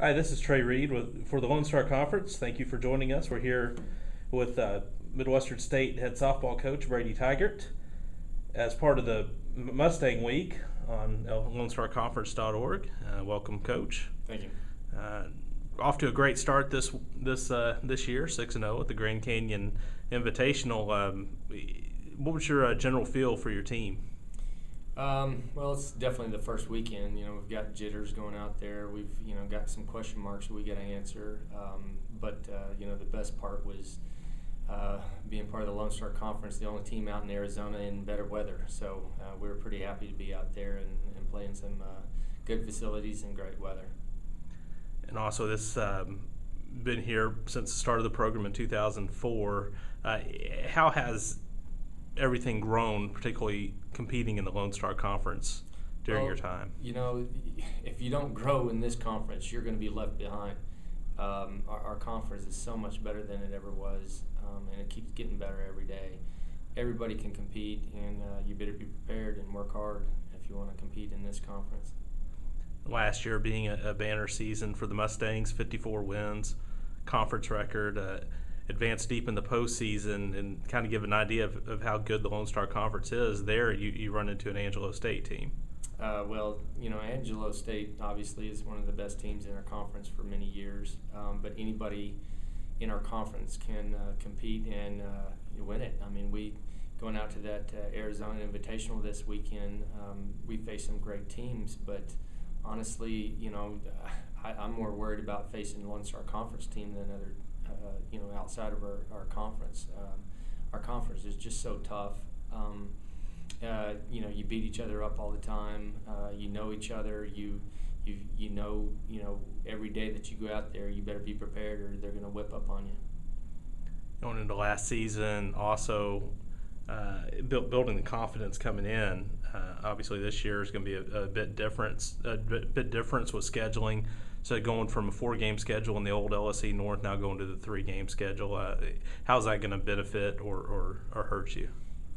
Hi, this is Trey Reed with, for the Lone Star Conference. Thank you for joining us. We're here with uh, Midwestern State head softball coach Brady Tigert as part of the Mustang Week on LoneStarConference.org. Uh, welcome, Coach. Thank you. Uh, off to a great start this this uh, this year, six and zero at the Grand Canyon Invitational. Um, what was your uh, general feel for your team? Um, well, it's definitely the first weekend. You know, we've got jitters going out there. We've you know got some question marks that we got to answer. Um, but uh, you know, the best part was uh, being part of the Lone Star Conference, the only team out in Arizona in better weather. So uh, we were pretty happy to be out there and, and playing some uh, good facilities and great weather. And also, this um, been here since the start of the program in 2004. Uh, how has everything grown, particularly competing in the Lone Star Conference during well, your time? You know, if you don't grow in this conference, you're going to be left behind. Um, our, our, conference is so much better than it ever was, um, and it keeps getting better every day. Everybody can compete, and uh, you better be prepared and work hard if you want to compete in this conference. Last year being a, a banner season for the Mustangs, 54 wins, conference record. Uh, advance deep in the postseason and kind of give an idea of, of how good the Lone Star Conference is, there you, you run into an Angelo State team. Uh, well, you know, Angelo State obviously is one of the best teams in our conference for many years, um, but anybody in our conference can uh, compete and uh, win it. I mean, we going out to that uh, Arizona Invitational this weekend, um, we face some great teams, but honestly, you know, I, am more worried about facing Lone Star Conference team than other uh, you know, outside of our, our conference. Um, our conference is just so tough. Um, uh, you know, you beat each other up all the time. Uh, you know each other. You, you, you know, you know, every day that you go out there, you better be prepared, or they're going to whip up on you. Going into last season, also uh, build, building the confidence coming in. Uh, obviously, this year is going to be a, a bit different. A bit, bit difference with scheduling. So going from a four-game schedule in the old LSC North now going to the three-game schedule, uh, how's that going to benefit or, or, or hurt you?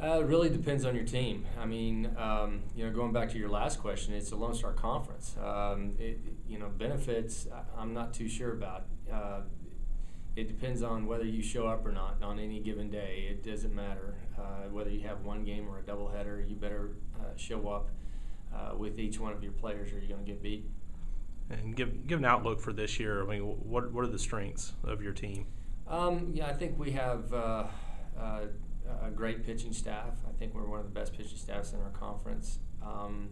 Uh, it really depends on your team. I mean, um, you know, going back to your last question, it's a Lone Star Conference. Um, it, you know, benefits, I'm not too sure about. Uh, it depends on whether you show up or not on any given day. It doesn't matter uh, whether you have one game or a doubleheader. You better uh, show up uh, with each one of your players, or you're going to get beat and give give an outlook for this year. I mean, what what are the strengths of your team? Um, yeah, I think we have uh, uh, a great pitching staff. I think we're one of the best pitching staffs in our conference. Um,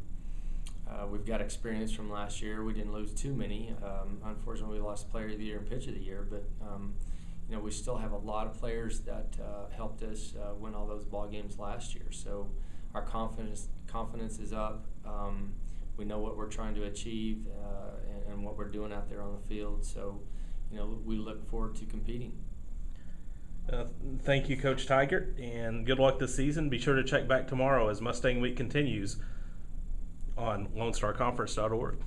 uh, we've got experience from last year. We didn't lose too many. Um, unfortunately, we lost Player of the Year and Pitch of the Year, but um, you know we still have a lot of players that uh, helped us uh, win all those ball games last year. So our confidence confidence is up. Um, we know what we're trying to achieve uh, and, and, what we're doing out there on the field. So, you know, we look forward to competing. Uh, thank you, Coach Tigert, and good luck this season. Be sure to check back tomorrow as Mustang Week continues on LoneStarConference.org.